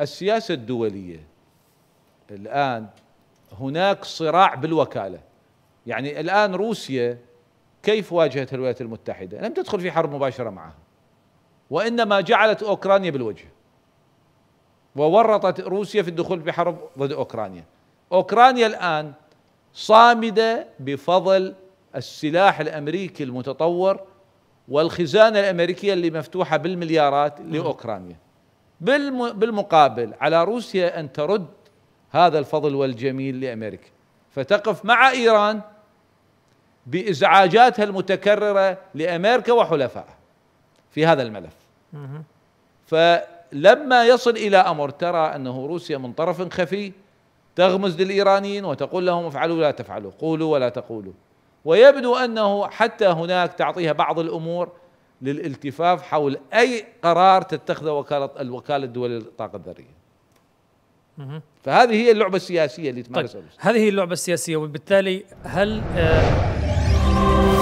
السياسة الدولية. الآن هناك صراع بالوكالة. يعني الآن روسيا كيف واجهت الولايات المتحدة؟ لم تدخل في حرب مباشرة معها. وإنما جعلت أوكرانيا بالوجه. وورطت روسيا في الدخول بحرب ضد أوكرانيا. أوكرانيا الآن صامدة بفضل السلاح الأمريكي المتطور والخزانة الأمريكية اللي مفتوحة بالمليارات لأوكرانيا. بالمقابل على روسيا أن ترد هذا الفضل والجميل لأمريكا. فتقف مع إيران بإزعاجاتها المتكررة لأمريكا وحلفائها في هذا الملف. فلما يصل إلى أمر ترى أنه روسيا من طرف خفي تغمز للإيرانيين وتقول لهم افعلوا لا تفعلوا قولوا ولا تقولوا. ويبدو أنه حتى هناك تعطيها بعض الأمور للالتفاف حول أي قرار تتخذه وكاله الوكالة الدولية للطاقة الذرية. فهذه هي اللعبة السياسية اللي تمارسها طيب هذه هي اللعبة السياسية وبالتالي هل آه